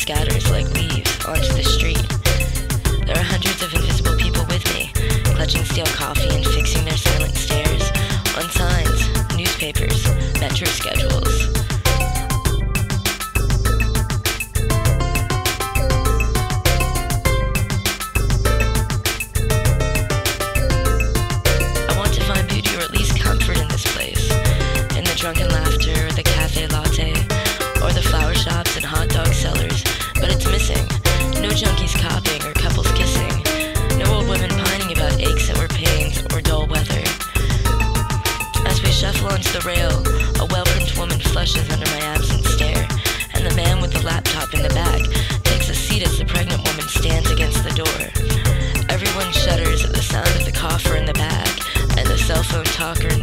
scatters like leaves onto the street. There are hundreds of invisible people with me, clutching steel coffee and fixing their silent stares on signs, newspapers, metro schedules. junkies copying or couples kissing. No old women pining about aches or pains or dull weather. As we shuffle onto the rail, a welcomed woman flushes under my absent stare, and the man with the laptop in the back takes a seat as the pregnant woman stands against the door. Everyone shudders at the sound of the coffer in the bag and the cell phone talker